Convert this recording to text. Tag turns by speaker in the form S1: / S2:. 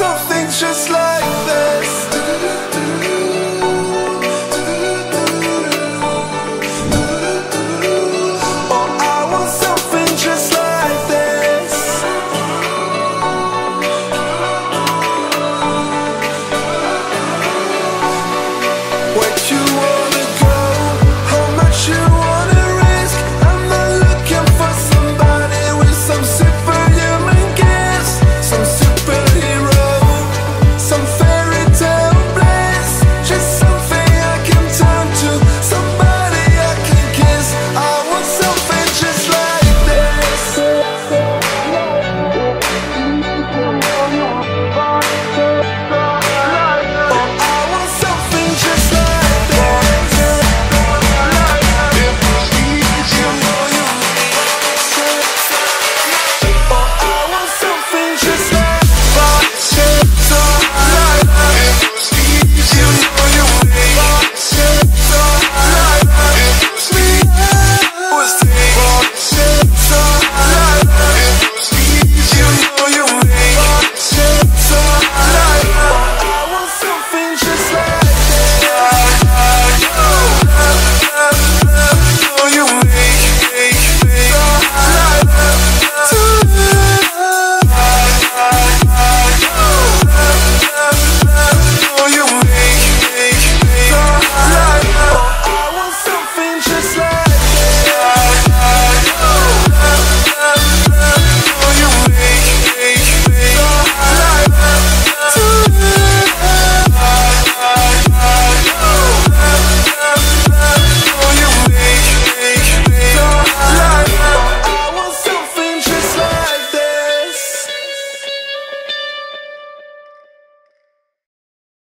S1: something just like